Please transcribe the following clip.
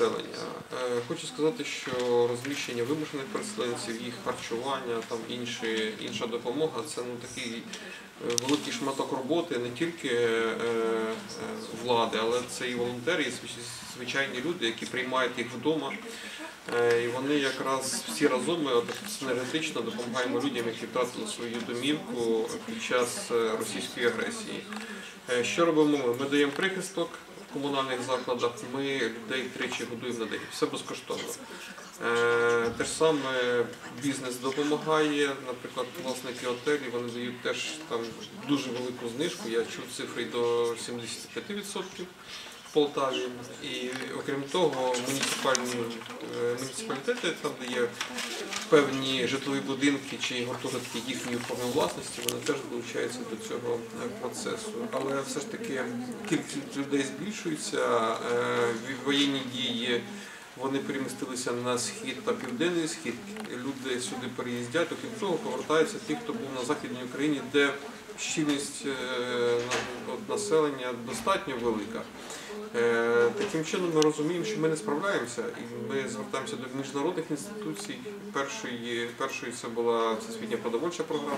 Населення. Е, Хочу сказати, що розміщення вимушених переселенців, їх харчування, там інші, інша допомога це ну, такий е, великий шматок роботи не тільки е, влади, але це і волонтери, і звичайні люди, які приймають їх вдома. І вони якраз всі разом ми от синергетично допомагаємо людям, які втратили свою домівку під час російської агресії. Що робимо ми? Ми даємо прихисток комунальних закладах, ми людей тричі годуємо на день. Все безкоштовно. Е, Те ж саме бізнес допомагає, наприклад, власники готелів вони дають теж там дуже велику знижку. Я чув цифри до 75% в Полтаві. І окрім того, муніципальні муніципалітети, там де є певні житлові будинки чи гуртожитки їхньої форми власності, вони теж долучаються до цього е, процесу. Але все ж таки кількість людей збільшується, е, воєнні дії. Вони перемістилися на схід та південний схід. Люди сюди переїздять. Окрім того, повертаються ті, хто був на західній Україні, де щільність е, населення достатньо велика. Е, Таким чином ми розуміємо, що ми не справляємося, і ми звертаємося до міжнародних інституцій. Першої, першою це була всесвітня продовольча програма.